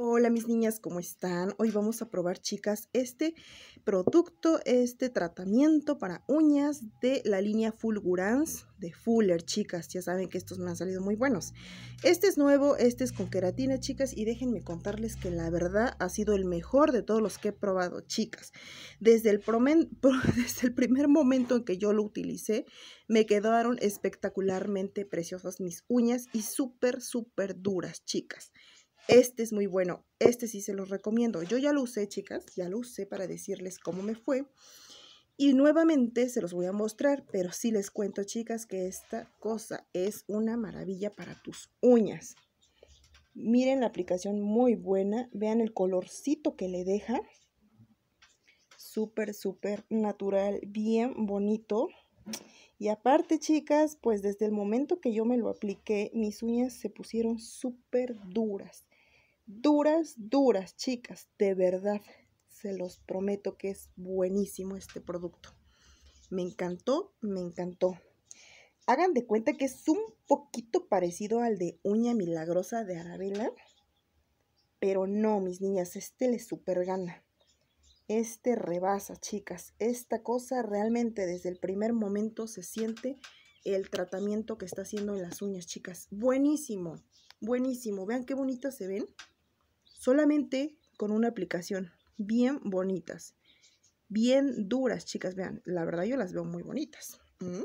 Hola mis niñas, ¿cómo están? Hoy vamos a probar, chicas, este producto, este tratamiento para uñas de la línea Fulgurance de Fuller, chicas. Ya saben que estos me han salido muy buenos. Este es nuevo, este es con queratina, chicas, y déjenme contarles que la verdad ha sido el mejor de todos los que he probado, chicas. Desde el, desde el primer momento en que yo lo utilicé, me quedaron espectacularmente preciosas mis uñas y súper, súper duras, chicas. Este es muy bueno, este sí se los recomiendo. Yo ya lo usé, chicas, ya lo usé para decirles cómo me fue. Y nuevamente se los voy a mostrar, pero sí les cuento, chicas, que esta cosa es una maravilla para tus uñas. Miren la aplicación muy buena, vean el colorcito que le deja. Súper, súper natural, bien bonito. Y aparte, chicas, pues desde el momento que yo me lo apliqué, mis uñas se pusieron súper duras duras, duras, chicas, de verdad, se los prometo que es buenísimo este producto. Me encantó, me encantó. Hagan de cuenta que es un poquito parecido al de uña milagrosa de Arabella, pero no, mis niñas, este le super gana. Este rebasa, chicas. Esta cosa realmente desde el primer momento se siente el tratamiento que está haciendo en las uñas, chicas. Buenísimo, buenísimo. Vean qué bonitas se ven solamente con una aplicación. Bien bonitas. Bien duras, chicas. Vean, la verdad yo las veo muy bonitas. Mm.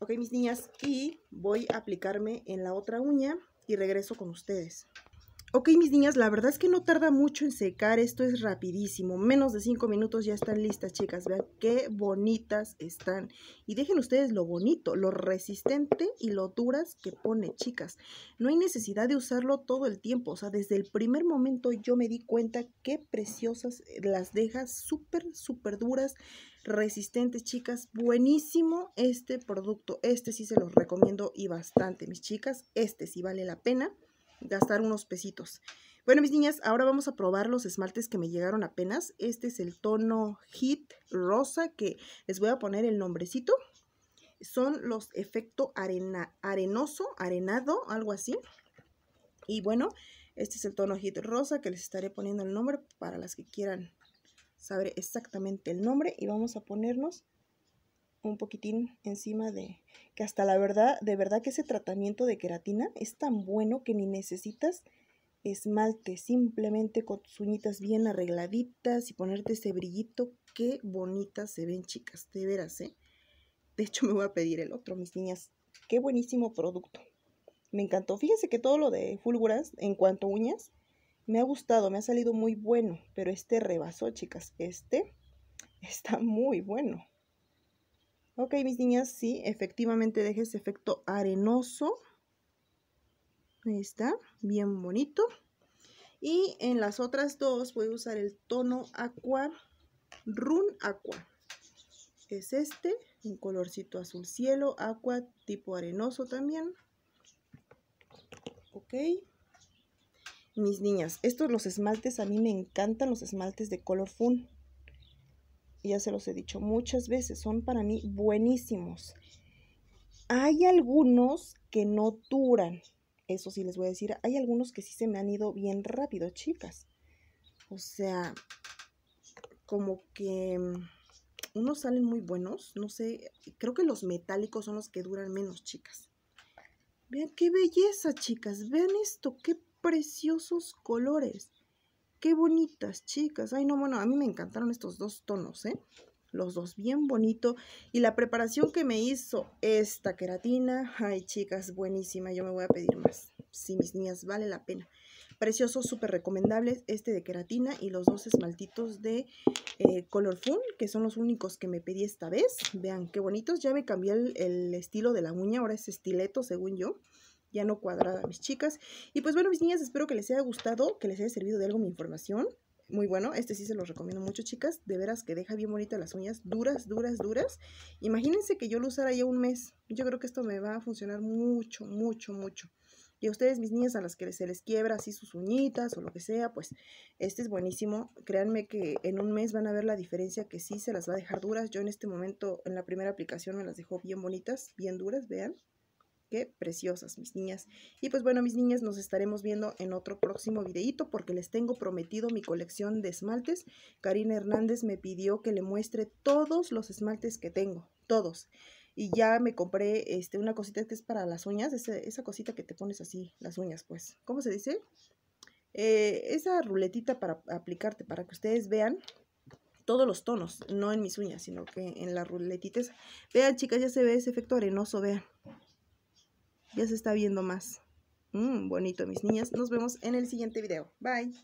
Ok, mis niñas. Y voy a aplicarme en la otra uña y regreso con ustedes. Ok, mis niñas, la verdad es que no tarda mucho en secar, esto es rapidísimo, menos de 5 minutos ya están listas, chicas, vean qué bonitas están. Y dejen ustedes lo bonito, lo resistente y lo duras que pone, chicas. No hay necesidad de usarlo todo el tiempo, o sea, desde el primer momento yo me di cuenta qué preciosas las deja, súper, súper duras, resistentes, chicas. Buenísimo este producto, este sí se los recomiendo y bastante, mis chicas, este sí vale la pena gastar unos pesitos. Bueno, mis niñas, ahora vamos a probar los esmaltes que me llegaron apenas. Este es el tono Hit Rosa, que les voy a poner el nombrecito. Son los efecto arena, arenoso, arenado, algo así. Y bueno, este es el tono Hit Rosa, que les estaré poniendo el nombre para las que quieran saber exactamente el nombre. Y vamos a ponernos un poquitín encima de que hasta la verdad, de verdad que ese tratamiento de queratina es tan bueno que ni necesitas esmalte, simplemente con tus uñitas bien arregladitas y ponerte ese brillito, qué bonitas se ven chicas, de veras, ¿eh? De hecho me voy a pedir el otro, mis niñas, qué buenísimo producto, me encantó, fíjense que todo lo de Fulguras en cuanto a uñas, me ha gustado, me ha salido muy bueno, pero este rebasó chicas, este está muy bueno. Ok, mis niñas, sí, efectivamente deja ese efecto arenoso. Ahí está, bien bonito. Y en las otras dos voy a usar el tono Aqua, Run Aqua. Es este, un colorcito azul cielo, Aqua tipo arenoso también. Ok. Mis niñas, estos los esmaltes, a mí me encantan los esmaltes de Color Fun ya se los he dicho muchas veces, son para mí buenísimos. Hay algunos que no duran, eso sí les voy a decir, hay algunos que sí se me han ido bien rápido, chicas. O sea, como que mm, unos salen muy buenos, no sé, creo que los metálicos son los que duran menos, chicas. Vean qué belleza, chicas, vean esto, qué preciosos colores. Qué bonitas, chicas. Ay, no, bueno, a mí me encantaron estos dos tonos, ¿eh? Los dos bien bonito. Y la preparación que me hizo esta queratina, ay, chicas, buenísima. Yo me voy a pedir más. Sí, mis niñas, vale la pena. Preciosos, súper recomendables, este de queratina y los dos esmaltitos de eh, Color Fun, que son los únicos que me pedí esta vez. Vean qué bonitos. Ya me cambié el estilo de la uña, ahora es estileto, según yo ya no cuadrada, mis chicas. Y pues bueno, mis niñas, espero que les haya gustado, que les haya servido de algo mi información. Muy bueno, este sí se los recomiendo mucho, chicas. De veras que deja bien bonitas las uñas, duras, duras, duras. Imagínense que yo lo usara ya un mes. Yo creo que esto me va a funcionar mucho, mucho, mucho. Y a ustedes, mis niñas, a las que se les quiebra así sus uñitas o lo que sea, pues este es buenísimo. Créanme que en un mes van a ver la diferencia que sí se las va a dejar duras. Yo en este momento, en la primera aplicación, me las dejó bien bonitas, bien duras, vean Qué preciosas, mis niñas. Y pues bueno, mis niñas, nos estaremos viendo en otro próximo videíto porque les tengo prometido mi colección de esmaltes. Karina Hernández me pidió que le muestre todos los esmaltes que tengo, todos. Y ya me compré este, una cosita que es para las uñas, esa, esa cosita que te pones así, las uñas, pues. ¿Cómo se dice? Eh, esa ruletita para aplicarte, para que ustedes vean todos los tonos, no en mis uñas, sino que en las ruletitas. Vean, chicas, ya se ve ese efecto arenoso, vean. Ya se está viendo más. Mm, bonito, mis niñas. Nos vemos en el siguiente video. Bye.